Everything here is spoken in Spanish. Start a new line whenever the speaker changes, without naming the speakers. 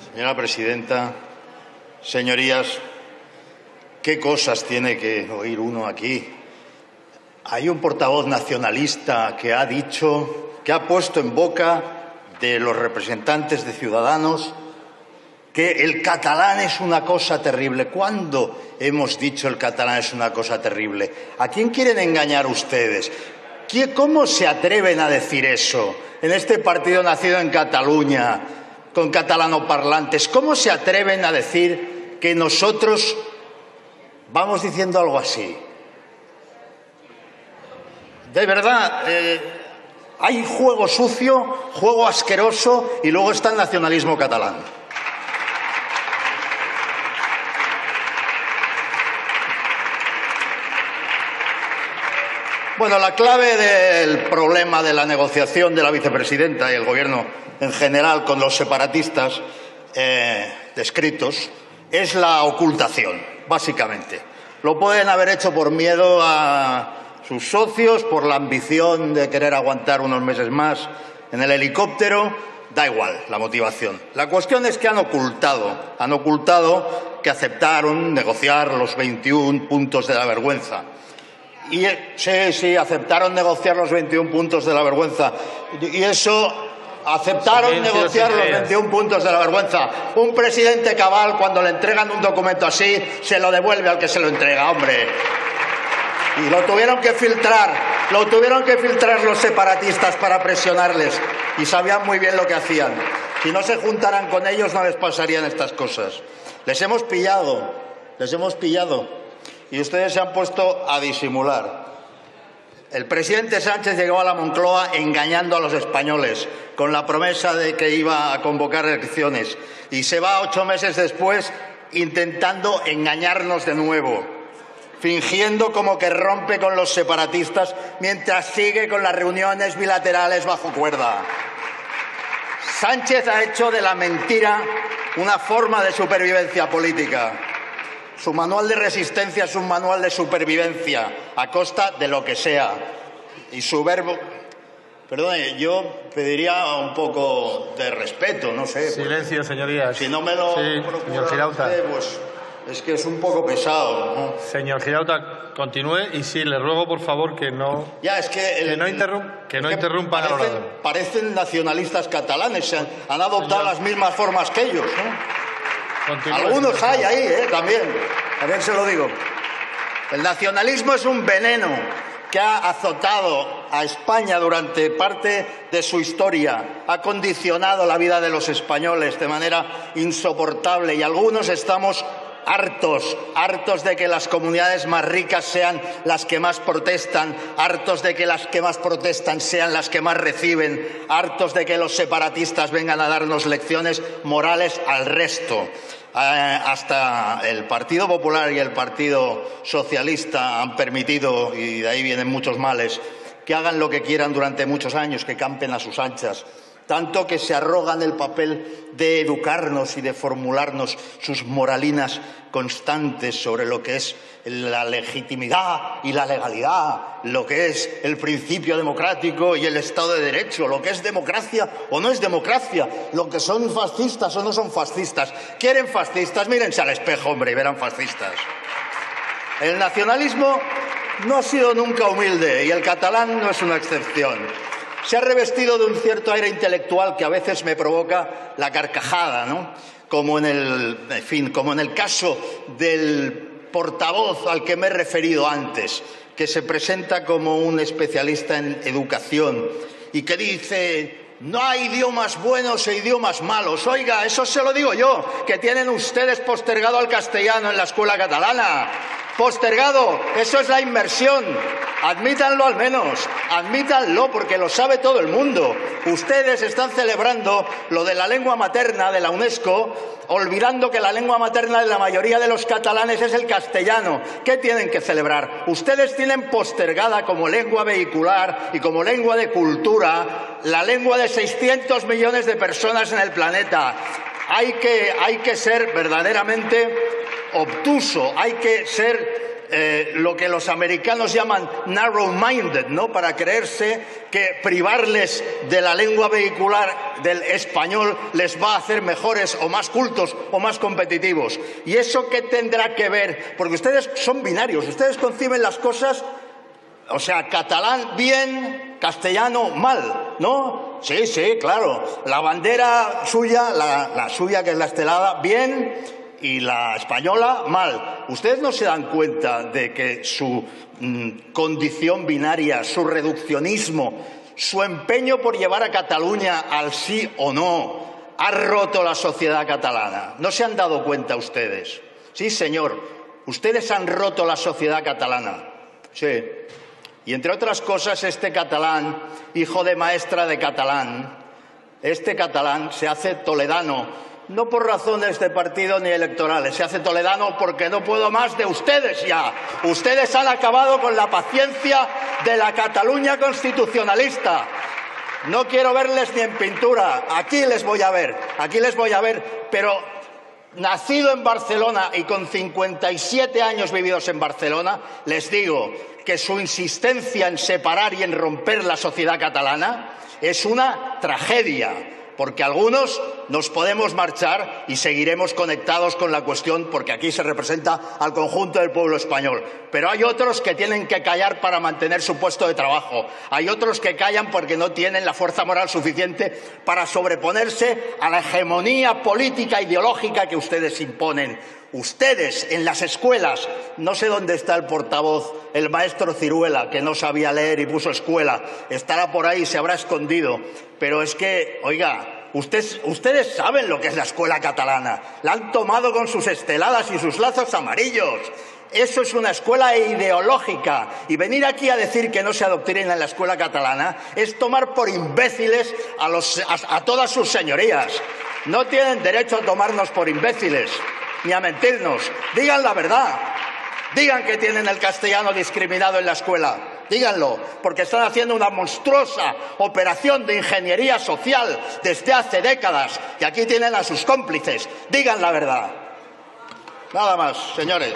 Señora presidenta, señorías, ¿qué cosas tiene que oír uno aquí? Hay un portavoz nacionalista que ha dicho, que ha puesto en boca de los representantes de Ciudadanos que el catalán es una cosa terrible. ¿Cuándo hemos dicho el catalán es una cosa terrible? ¿A quién quieren engañar ustedes? ¿Cómo se atreven a decir eso en este partido nacido en Cataluña, con catalanoparlantes? ¿Cómo se atreven a decir que nosotros vamos diciendo algo así? De verdad, eh, hay juego sucio, juego asqueroso y luego está el nacionalismo catalán. Bueno, la clave del problema de la negociación de la vicepresidenta y el Gobierno en general con los separatistas eh, descritos es la ocultación, básicamente. Lo pueden haber hecho por miedo a sus socios, por la ambición de querer aguantar unos meses más en el helicóptero, da igual la motivación. La cuestión es que han ocultado, han ocultado que aceptaron negociar los 21 puntos de la vergüenza y sí, sí, aceptaron negociar los 21 puntos de la vergüenza. Y eso aceptaron negociar los 21 puntos de la vergüenza. Un presidente cabal, cuando le entregan un documento así, se lo devuelve al que se lo entrega, hombre. Y lo tuvieron que filtrar, lo tuvieron que filtrar los separatistas para presionarles. Y sabían muy bien lo que hacían. Si no se juntaran con ellos, no les pasarían estas cosas. Les hemos pillado, les hemos pillado y ustedes se han puesto a disimular. El presidente Sánchez llegó a la Moncloa engañando a los españoles con la promesa de que iba a convocar elecciones y se va ocho meses después intentando engañarnos de nuevo, fingiendo como que rompe con los separatistas mientras sigue con las reuniones bilaterales bajo cuerda. Sánchez ha hecho de la mentira una forma de supervivencia política. Su manual de resistencia es un manual de supervivencia, a costa de lo que sea. Y su verbo. Perdone, yo pediría un poco de respeto, no sé.
Silencio, señorías.
Si no me lo
sí, señor usted,
pues es que es un poco pesado. ¿no?
Señor Girauta, continúe y sí, le ruego por favor que no.
Ya, es que.
El, que no, interrum que no interrumpan
parecen, parecen, nacionalistas catalanes, han, han adoptado
señor.
las mismas formas que ellos, ¿no?
Continúe,
Algunos
señor.
hay ahí, ¿eh? También. También se lo digo. El nacionalismo es un veneno que ha azotado a España durante parte de su historia, ha condicionado la vida de los españoles de manera insoportable y algunos estamos hartos, hartos de que las comunidades más ricas sean las que más protestan, hartos de que las que más protestan sean las que más reciben, hartos de que los separatistas vengan a darnos lecciones morales al resto. Eh, hasta el Partido Popular y el Partido Socialista han permitido, y de ahí vienen muchos males, que hagan lo que quieran durante muchos años, que campen a sus anchas, tanto que se arrogan el papel de educarnos y de formularnos sus moralinas constantes sobre lo que es la legitimidad y la legalidad, lo que es el principio democrático y el Estado de Derecho, lo que es democracia o no es democracia, lo que son fascistas o no son fascistas. ¿Quieren fascistas? Mírense al espejo, hombre, y verán fascistas. El nacionalismo no ha sido nunca humilde y el catalán no es una excepción. Se ha revestido de un cierto aire intelectual que a veces me provoca la carcajada, ¿no? Como en el, en fin, como en el caso del portavoz al que me he referido antes, que se presenta como un especialista en educación y que dice no hay idiomas buenos e idiomas malos. Oiga, eso se lo digo yo, que tienen ustedes postergado al castellano en la escuela catalana. Postergado, eso es la inversión. Admítanlo al menos, admítanlo porque lo sabe todo el mundo. Ustedes están celebrando lo de la lengua materna de la UNESCO, olvidando que la lengua materna de la mayoría de los catalanes es el castellano. ¿Qué tienen que celebrar? Ustedes tienen postergada como lengua vehicular y como lengua de cultura la lengua de 600 millones de personas en el planeta. Hay que, hay que ser verdaderamente obtuso, hay que ser eh, lo que los americanos llaman narrow-minded, ¿no? Para creerse que privarles de la lengua vehicular del español les va a hacer mejores o más cultos o más competitivos. ¿Y eso qué tendrá que ver? Porque ustedes son binarios, ustedes conciben las cosas, o sea, catalán bien, castellano mal, ¿no? Sí, sí, claro. La bandera suya, la, la suya que es la estelada, bien, y la española mal. ¿Ustedes no se dan cuenta de que su mmm, condición binaria, su reduccionismo, su empeño por llevar a Cataluña al sí o no, ha roto la sociedad catalana? ¿No se han dado cuenta ustedes? Sí, señor, ustedes han roto la sociedad catalana. Sí. Y entre otras cosas, este catalán, hijo de maestra de catalán, este catalán se hace toledano no por razones de partido ni electorales. Se hace toledano porque no puedo más de ustedes ya. Ustedes han acabado con la paciencia de la Cataluña constitucionalista. No quiero verles ni en pintura. Aquí les voy a ver. Aquí les voy a ver. Pero nacido en Barcelona y con 57 años vividos en Barcelona, les digo que su insistencia en separar y en romper la sociedad catalana es una tragedia porque algunos nos podemos marchar y seguiremos conectados con la cuestión porque aquí se representa al conjunto del pueblo español. Pero hay otros que tienen que callar para mantener su puesto de trabajo. Hay otros que callan porque no tienen la fuerza moral suficiente para sobreponerse a la hegemonía política ideológica que ustedes imponen. Ustedes en las escuelas, no sé dónde está el portavoz, el maestro Ciruela, que no sabía leer y puso escuela, estará por ahí, se habrá escondido. Pero es que, oiga, ustedes saben lo que es la escuela catalana. La han tomado con sus esteladas y sus lazos amarillos. Eso es una escuela ideológica. Y venir aquí a decir que no se adoctrina en la escuela catalana es tomar por imbéciles a, a todas sus señorías. No tienen derecho a tomarnos por imbéciles ni a mentirnos. Digan la verdad. Digan que tienen el castellano discriminado en la escuela. Díganlo, porque están haciendo una monstruosa operación de ingeniería social desde hace décadas y aquí tienen a sus cómplices. Digan la verdad. Nada más, señores.